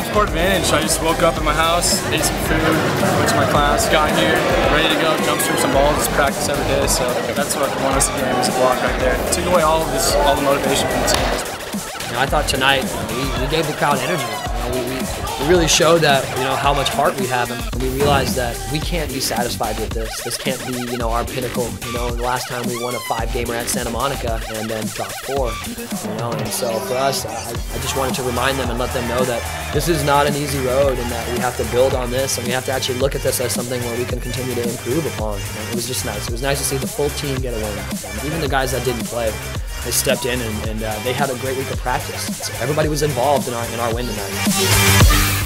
So I just woke up in my house, ate some food, went to my class, got here, ready to go, jump through some balls, just practice every day. So that's what won us the game was a block right there. Took away all of this, all the motivation from the team. You know, I thought tonight we, we gave the crowd energy. We, we, really showed that you know how much heart we have, and we realized that we can't be satisfied with this. This can't be you know our pinnacle. You know, the last time we won a five gamer at Santa Monica and then dropped four. You know, and so for us, I, I just wanted to remind them and let them know that this is not an easy road, and that we have to build on this, and we have to actually look at this as something where we can continue to improve upon. And it was just nice. It was nice to see the full team get a win. Even the guys that didn't play they stepped in and, and uh, they had a great week of practice. So everybody was involved in our, in our win tonight.